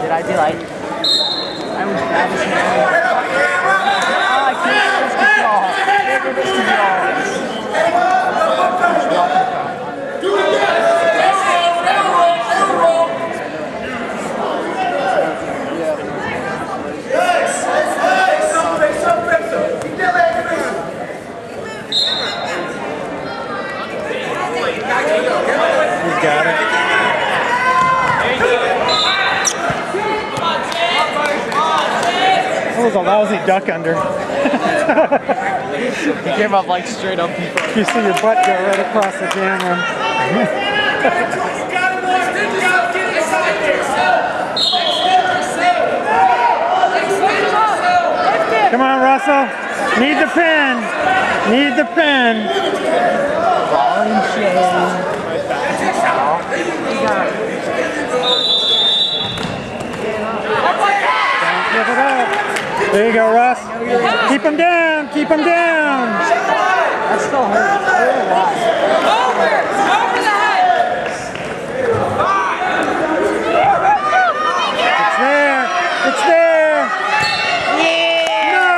Did I be like? Got it. That was a lousy duck under. He came up like straight up. You see your butt go right across the camera. Come on, Russell. Need the pin. Need the pin. There you go, Russ. Keep him down. Keep him down.